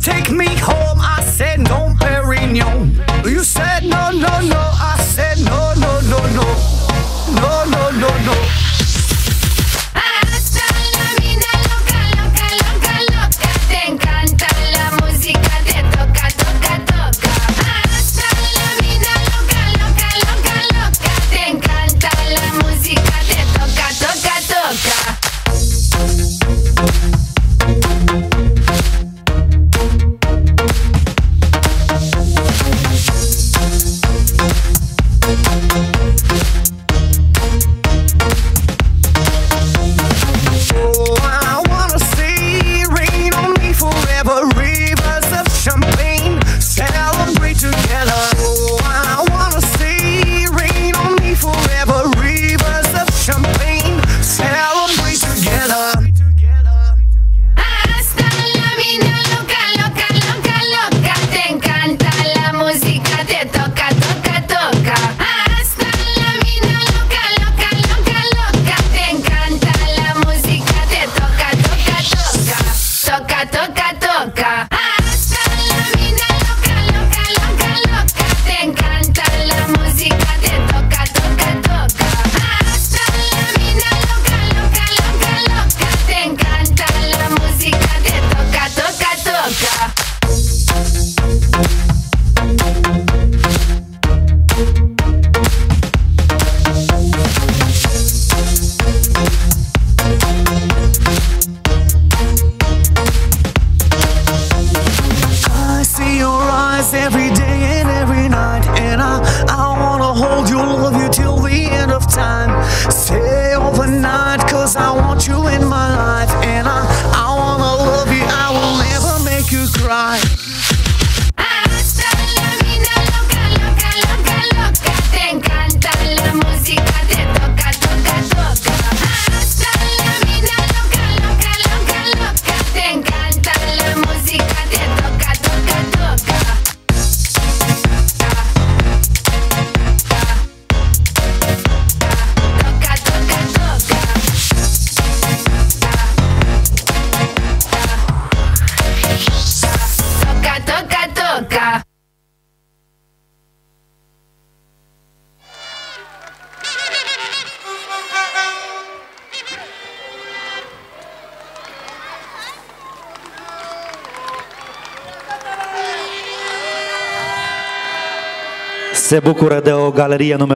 take me se bucură de o galerie nume